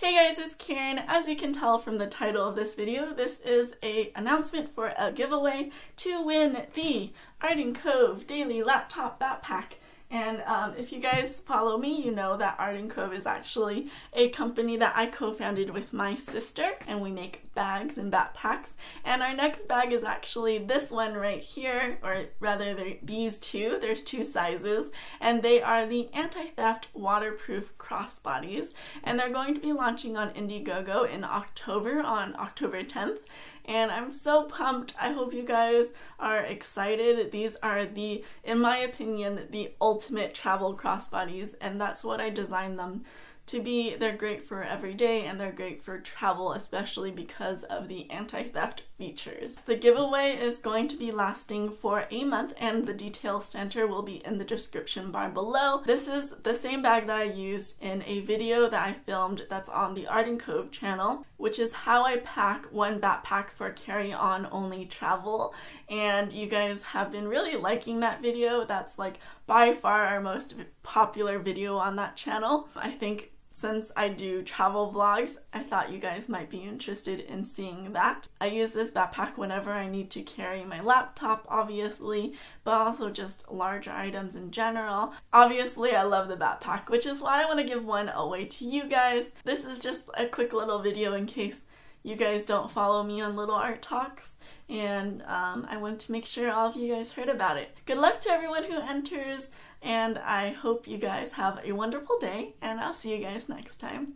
Hey guys, it's Karin. As you can tell from the title of this video, this is a announcement for a giveaway to win the Arden Cove Daily Laptop Backpack. And um, if you guys follow me, you know that Arden Cove is actually a company that I co-founded with my sister, and we make bags and backpacks. And our next bag is actually this one right here, or rather these two. There's two sizes, and they are the anti-theft waterproof crossbodies. And they're going to be launching on Indiegogo in October, on October 10th and I'm so pumped. I hope you guys are excited. These are the, in my opinion, the ultimate travel crossbodies, and that's what I designed them to be. They're great for every day and they're great for travel, especially because of the anti-theft features. The giveaway is going to be lasting for a month and the details center will be in the description bar below. This is the same bag that I used in a video that I filmed that's on the Arden Cove channel, which is how I pack one backpack for carry-on only travel. And you guys have been really liking that video. That's like by far our most popular video on that channel. I think since I do travel vlogs, I thought you guys might be interested in seeing that. I use this backpack whenever I need to carry my laptop, obviously, but also just larger items in general. Obviously, I love the backpack, which is why I want to give one away to you guys. This is just a quick little video in case you guys don't follow me on Little Art Talks and um, I wanted to make sure all of you guys heard about it. Good luck to everyone who enters, and I hope you guys have a wonderful day, and I'll see you guys next time.